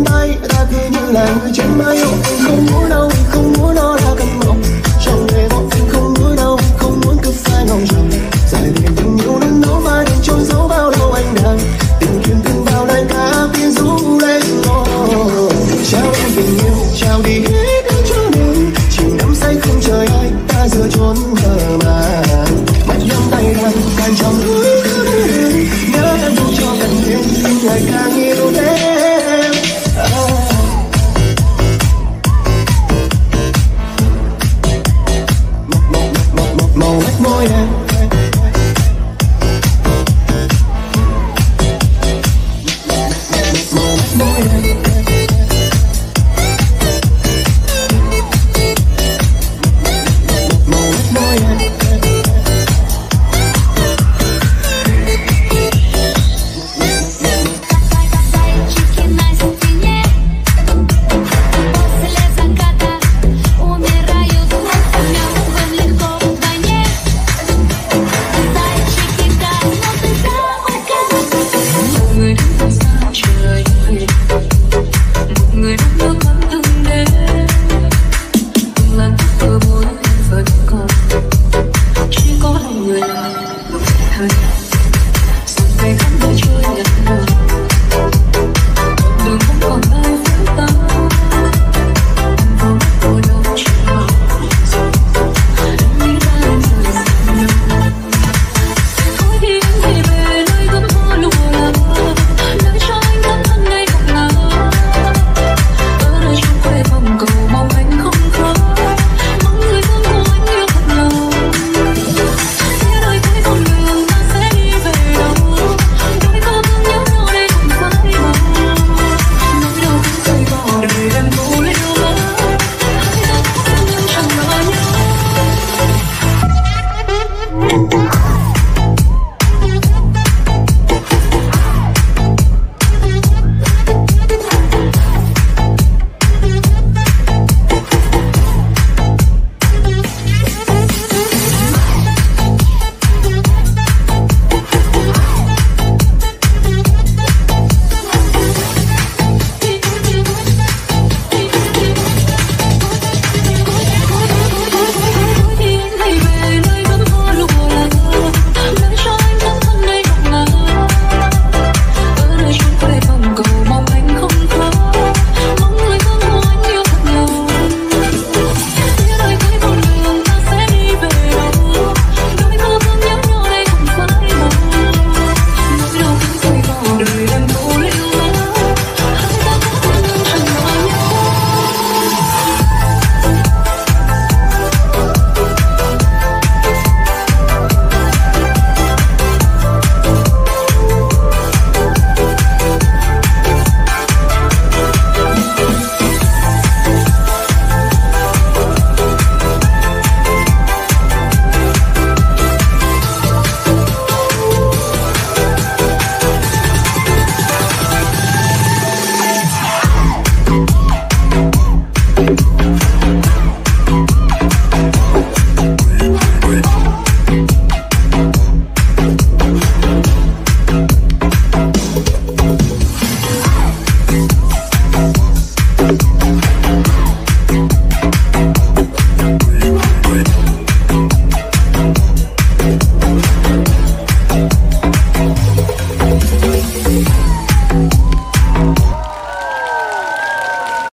trên bay ta cứ như là người trên mây anh không muốn đâu anh không muốn nó là cơn mộng trong ngày vọng anh không muốn đâu anh không muốn cứ phải ngóng trông dài đêm tình yêu nắng nấu mai đêm trôn giấu bao lâu anh đang tình kiếm từng vào lời ca biến rũ lên ngô trao em tình yêu, trao đi could